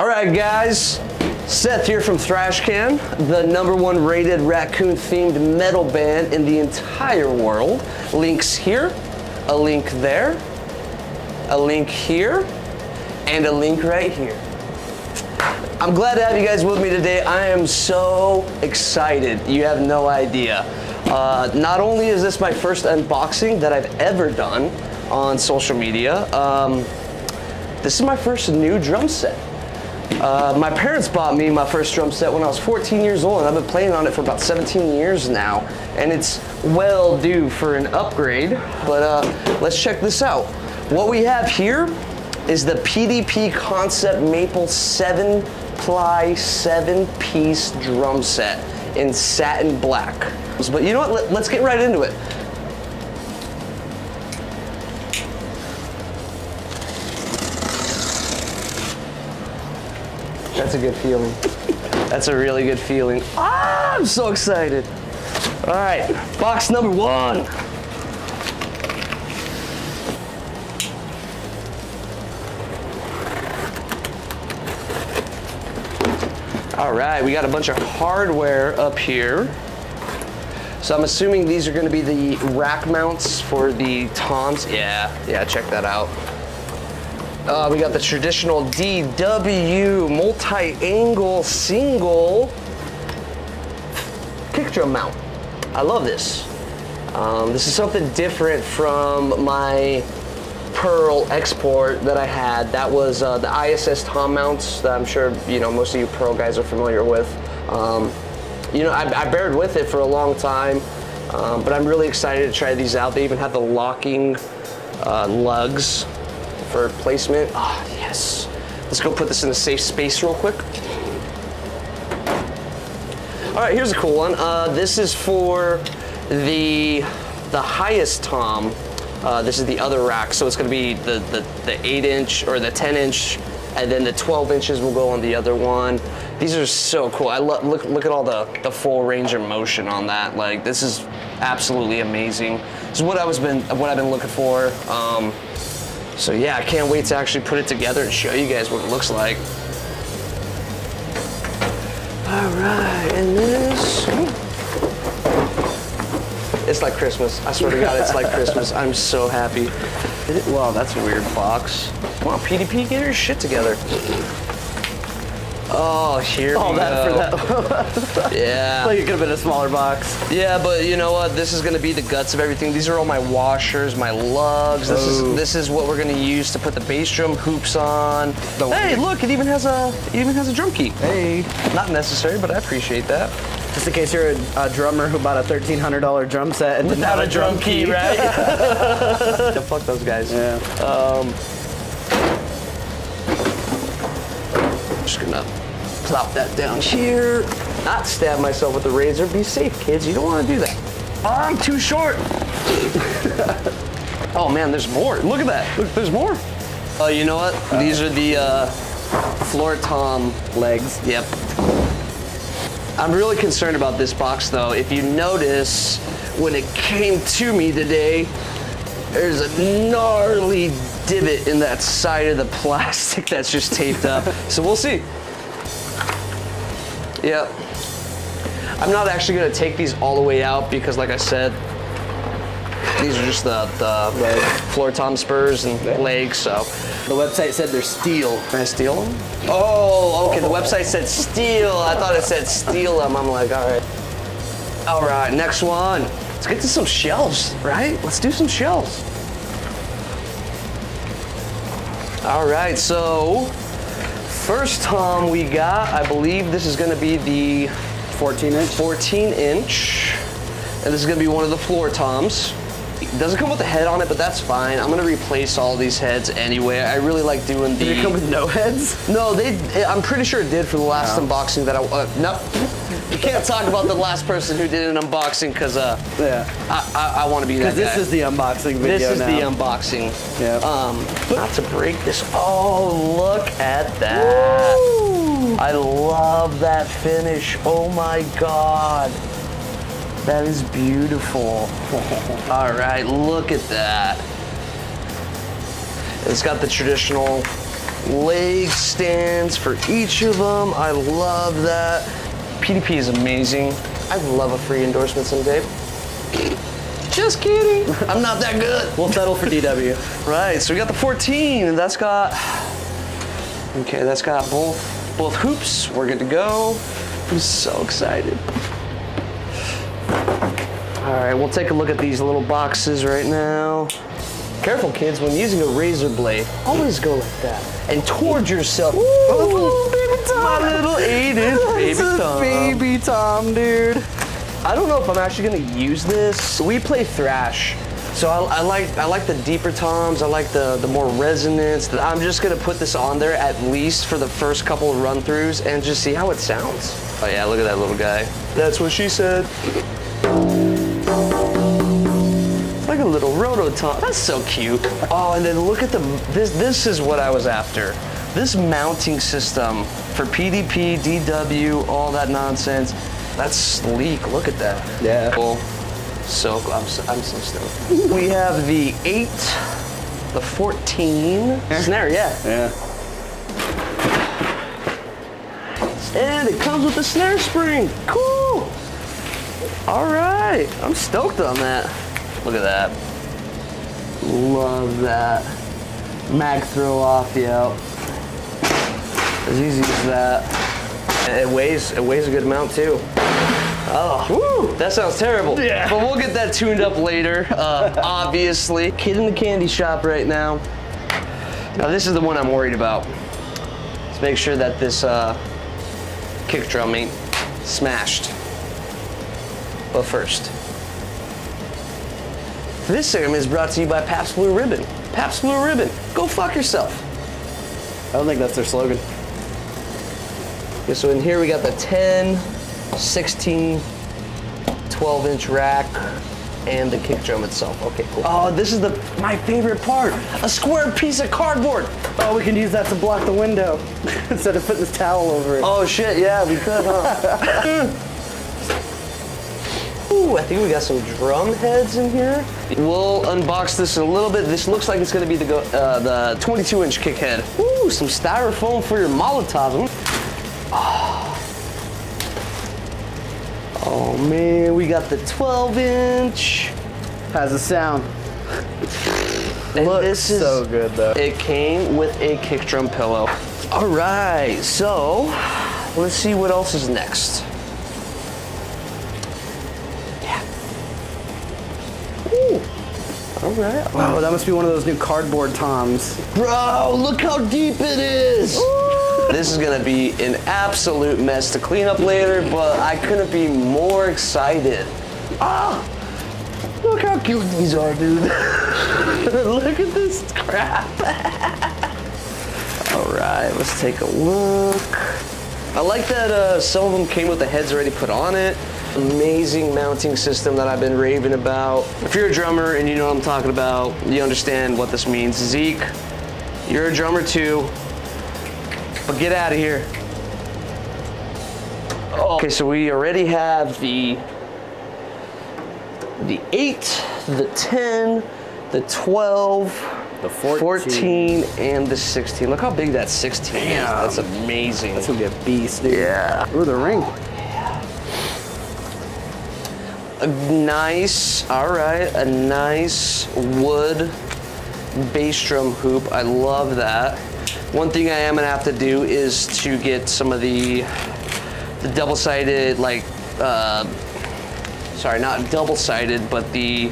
All right, guys. Seth here from Thrashcan, the number one rated raccoon themed metal band in the entire world. Links here, a link there, a link here, and a link right here. I'm glad to have you guys with me today. I am so excited. You have no idea. Uh, not only is this my first unboxing that I've ever done on social media, um, this is my first new drum set. Uh, my parents bought me my first drum set when I was 14 years old, and I've been playing on it for about 17 years now, and it's well due for an upgrade. But uh, let's check this out. What we have here is the PDP Concept Maple 7 ply 7 piece drum set in satin black. But you know what? Let, let's get right into it. That's a good feeling. That's a really good feeling. Ah, I'm so excited. All right, box number one. All right, we got a bunch of hardware up here. So I'm assuming these are gonna be the rack mounts for the toms. Yeah, yeah, check that out. Uh, we got the traditional DW multi-angle single kick drum mount. I love this. Um, this is something different from my Pearl export that I had. That was uh, the ISS tom mounts that I'm sure you know most of you Pearl guys are familiar with. Um, you know, I, I bared with it for a long time, um, but I'm really excited to try these out. They even have the locking uh, lugs for placement. Ah, oh, yes. Let's go put this in a safe space real quick. All right, here's a cool one. Uh, this is for the the highest tom. Uh, this is the other rack, so it's to be the, the the eight inch or the 10 inch, and then the 12 inches will go on the other one. These are so cool. I look look at all the the full range of motion on that. Like this is absolutely amazing. This is what I was been what I've been looking for. Um, so yeah, I can't wait to actually put it together and show you guys what it looks like. All right, and this, it's like Christmas. I swear to God, it's like Christmas. I'm so happy. Wow, that's a weird box. On, PDP, get your shit together. Oh, here All we that go. for that. Yeah. like it could have been a smaller box. Yeah, but you know what? This is gonna be the guts of everything. These are all my washers, my lugs. This Oh. is this is what we're gonna use to put the bass drum hoops on. The hey, look! It even has a it even has a drum key. Hey. Not necessary, but I appreciate that. Just in case you're a, a drummer who bought a $1,300 drum set and didn't have a drum key, right? yeah, fuck those guys. Yeah. Um, Just gonna plop that down here. Not stab myself with the razor. Be safe, kids. You don't want to do that. I'm too short. oh man, there's more. Look at that. Look, there's more. Oh, you know what? These are the uh, floor tom Legs. Yep. I'm really concerned about this box though. If you notice, when it came to me today, there's a gnarly divot in that side of the plastic that's just taped up. so we'll see. Yep. I'm not actually gonna take these all the way out because like I said, these are just the, the floor tom spurs and legs, so. The website said they're steel. Can I steal them? Oh, okay. The website said steel. I thought it said steal them. I'm like, all right. All right, next one. Let's get to some shelves, right? Let's do some shelves. All right, so first tom we got, I believe this is gonna be the 14 inch. 14 inch, and this is gonna be one of the floor toms. It doesn't come with a head on it, but that's fine. I'm gonna replace all these heads anyway. I really like doing the. Did it come with no heads? No, they. I'm pretty sure it did for the last No. unboxing that I. Uh, no, you can't talk about the last person who did an unboxing because uh, Yeah. I I, I want to be that Because this guy. is the unboxing video This is now. the unboxing. Yeah. Um, not to break this. Oh, look at that! Woo. I love that finish. Oh my god, that is beautiful. All right, look at that. It's got the traditional leg stands for each of them. I love that. PDP is amazing. I'd love a free endorsement someday. Just kidding. I'm not that good. We'll settle for DW. Right, so we got the 14, and that's got, okay, that's got both, both hoops. We're good to go. I'm so excited. All right, we'll take a look at these little boxes right now. Careful, kids, when using a razor blade, always go like that and towards yourself. Ooh. My little eight inch baby Tom. baby Tom, dude. I don't know if I'm actually gonna use this. We play thrash, so I, I like I like the deeper toms. I like the the more resonance. I'm just gonna put this on there at least for the first couple of run throughs and just see how it sounds. Oh yeah, look at that little guy. That's what she said. Like a little roto tom. That's so cute. Oh, and then look at the this this is what I was after. This mounting system for PDP, DW, all that nonsense. That's sleek. Look at that. Yeah. Cool. So I'm so, I'm so stoked. we have the eight, the 14 snare. Yeah. Yeah. And it comes with a snare spring. Cool. All right. I'm stoked on that. Look at that. Love that. Mag throw off, yo. As easy as that. And It weighs it weighs a good amount too. Oh, woo, that sounds terrible. Yeah. But we'll get that tuned up later, uh, obviously. Kid in the candy shop right now. Now this is the one I'm worried about. Let's make sure that this uh, kick drum ain't smashed. But first, this segment is brought to you by Pabst Blue Ribbon. Pabst Blue Ribbon, go fuck yourself. I don't think that's their slogan. Okay, so in here we got the 10, 16, 12 inch rack, and the kick drum itself. Okay, cool. Oh, this is the my favorite part. A square piece of cardboard. Oh, we can use that to block the window instead of putting this towel over it. Oh shit, yeah, we could, huh? Ooh, I think we got some drum heads in here. We'll unbox this in a little bit. This looks like it's gonna be the, go- uh, the 22 inch kick head. Ooh, some styrofoam for your Molotov. Oh. oh man, we got the 12 inch. Has a sound. And Looks this is so good though. It came with a kick drum pillow. All right, so let's see what else is next. Yeah. Ooh. All right. Oh, that must be one of those new cardboard toms. Bro, look how deep it is. This is gonna be an absolute mess to clean up later, but I couldn't be more excited. Ah, look how cute these are, dude. look at this crap. All right, let's take a look. I like that uh, some of them came with the heads already put on it. Amazing mounting system that I've been raving about. If you're a drummer and you know what I'm talking about, you understand what this means. Zeke, you're a drummer too, but get out of here. Okay, so we already have the the 8, the 10, the 12, The 14. 14, and the 16. Look how big that 16 is. That's amazing. That's gonna be a beast, dude. Yeah. Ooh, the ring. A nice, all right, a nice wood bass drum hoop. I love that. One thing I am gonna have to do is to get some of the the double-sided, like, uh, sorry, not double-sided, but the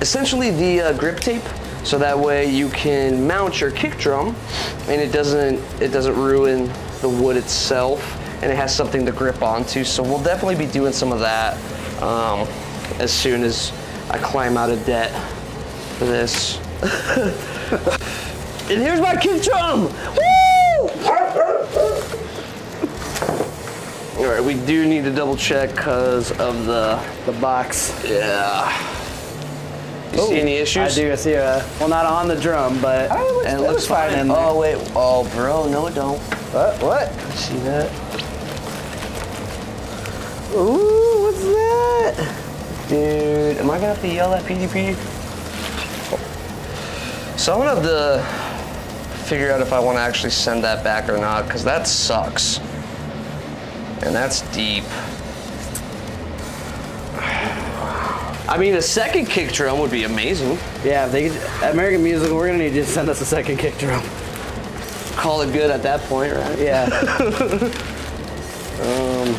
essentially the uh, grip tape, so that way you can mount your kick drum, and it doesn't it doesn't ruin the wood itself, and it has something to grip onto. So we'll definitely be doing some of that um, as soon as I climb out of debt for this. and here's my kick drum. Woo! All right, we do need to double check because of the The box. yeah. You see any oh, issues? I do. I see a. Well, not on the drum, but Oh, and it looks fine in there. Oh wait, oh bro, no it don't. What? What? See that? Ooh, what's that? Dude, am I gonna have to yell at PDP? So I'm gonna have to figure out if I want to actually send that back or not, because that sucks. And that's deep. I mean, a second kick drum would be amazing. Yeah, if they could, American Music, we're gonna need you to send us a second kick drum. Call it good at that point, right? Yeah. Um,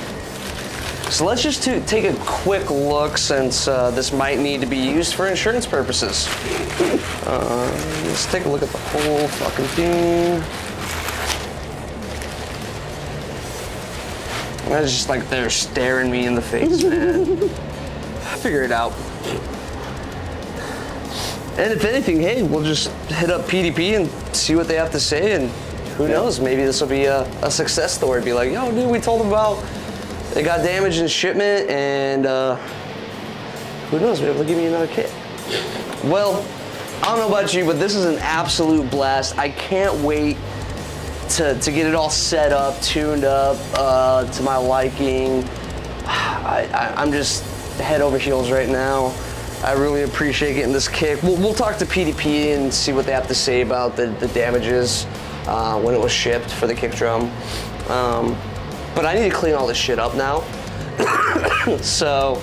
So let's just to take a quick look since uh, this might need to be used for insurance purposes. Uh, let's take a look at the whole fucking thing. That's just like they're staring me in the face, man. Figure it out. And if anything, hey, we'll just hit up PDP and see what they have to say, and who knows, maybe this will be a, a success story. Be like, yo, dude, we told them about they got damaged in shipment, and uh, who knows, maybe they'll give me another kit. Well, I don't know about you, but this is an absolute blast. I can't wait to, to get it all set up, tuned up uh, to my liking. I, I'm just head over heels right now. I really appreciate getting this kick. We'll, we'll talk to PDP and see what they have to say about the, the damages uh, when it was shipped for the kick drum. Um, but I need to clean all this shit up now. so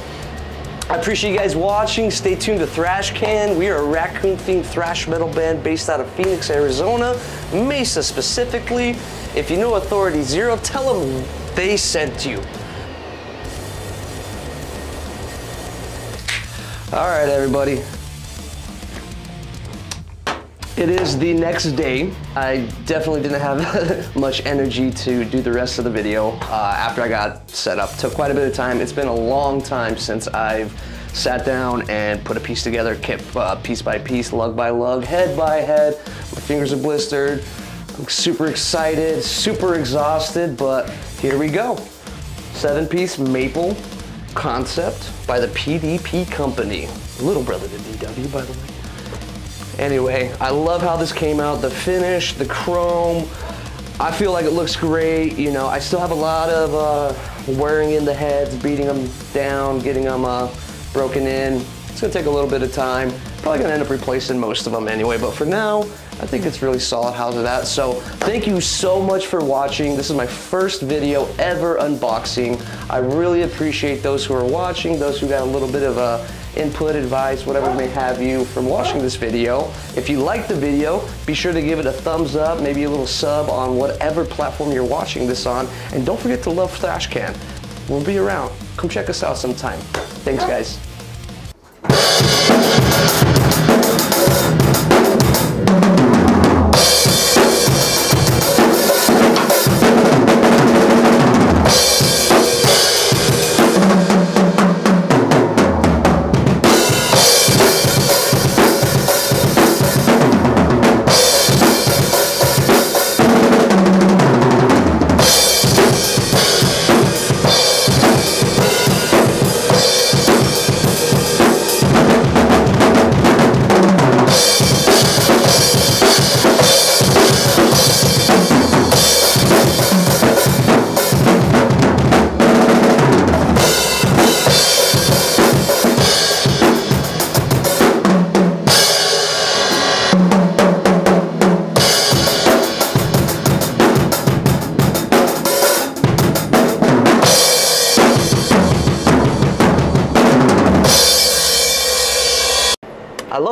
I appreciate you guys watching. Stay tuned to Thrashcan. We are a raccoon themed thrash metal band based out of Phoenix, Arizona, Mesa specifically. If you know Authority Zero, tell them they sent you. All right, everybody. It is the next day. I definitely didn't have much energy to do the rest of the video uh, after I got set up. Took quite a bit of time. It's been a long time since I've sat down and put a piece together, kept uh, piece by piece, lug by lug, head by head. My fingers are blistered. I'm super excited, super exhausted, but here we go. Seven piece maple concept by the PDP company. Little brother to DW, by the way. Anyway, I love how this came out. The finish, the chrome. I feel like it looks great. You know, I still have a lot of uh, wearing in the heads, beating them down, getting them uh, broken in. It's gonna take a little bit of time. Probably gonna end up replacing most of them anyway, but for now, I think it's really solid how's it at. So thank you so much for watching. This is my first video ever unboxing. I really appreciate those who are watching, those who got a little bit of uh, input, advice, whatever may have you from watching this video. If you like the video, be sure to give it a thumbs up, maybe a little sub on whatever platform you're watching this on. And don't forget to love Thrashcan. We'll be around. Come check us out sometime. Thanks, guys.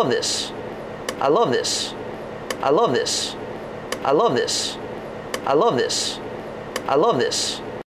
Love this. I love this. I love this. I love this. I love this. I love this.